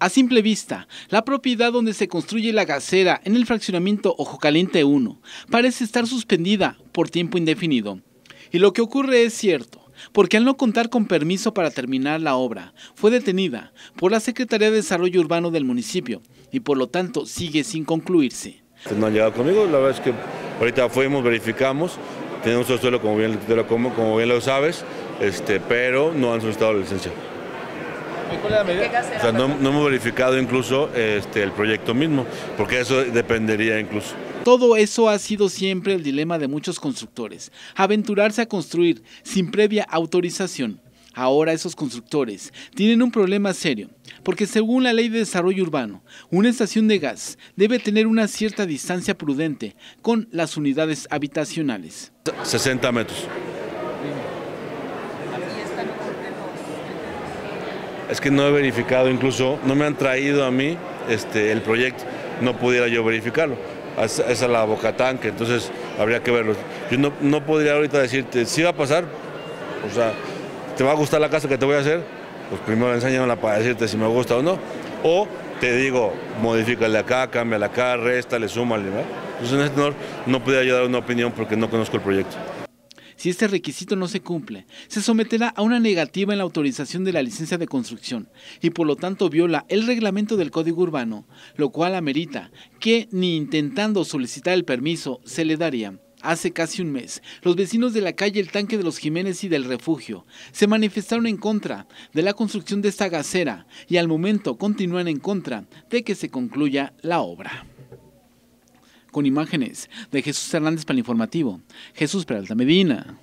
A simple vista, la propiedad donde se construye la gasera en el fraccionamiento Ojo Caliente 1 parece estar suspendida por tiempo indefinido. Y lo que ocurre es cierto, porque al no contar con permiso para terminar la obra, fue detenida por la Secretaría de Desarrollo Urbano del municipio y por lo tanto sigue sin concluirse. No han llegado conmigo, la verdad es que ahorita fuimos, verificamos, tenemos el suelo como bien, como, bien lo sabes, este, pero no han solicitado la licencia. O sea, no, hemos verificado incluso este, el proyecto mismo, porque eso dependería incluso. Todo eso ha sido siempre el dilema de muchos constructores, aventurarse a construir sin previa autorización. Ahora esos constructores tienen un problema serio, porque según la ley de desarrollo urbano, una estación de gas debe tener una cierta distancia prudente con las unidades habitacionales. 60 metros. Es que no he verificado, incluso no me han traído a mí este, el proyecto, no pudiera yo verificarlo. Esa es la boca tanque, entonces habría que verlo. Yo no, no podría ahorita decirte, si va a pasar, o sea, ¿te va a gustar la casa que te voy a hacer? Pues primero enséñamela para decirte si me gusta o no. O te digo, modifícale acá, cámbiale acá, réstale, súmale. ¿verdad? Entonces en este honor no podría yo dar una opinión porque no conozco el proyecto. Si este requisito no se cumple, se someterá a una negativa en la autorización de la licencia de construcción y por lo tanto viola el reglamento del Código Urbano, lo cual amerita que ni intentando solicitar el permiso se le daría. Hace casi un mes, los vecinos de la calle El Tanque de los Jiménez y del Refugio se manifestaron en contra de la construcción de esta gasera y al momento continúan en contra de que se concluya la obra con imágenes de Jesús Hernández para el informativo. Jesús Peralta Medina.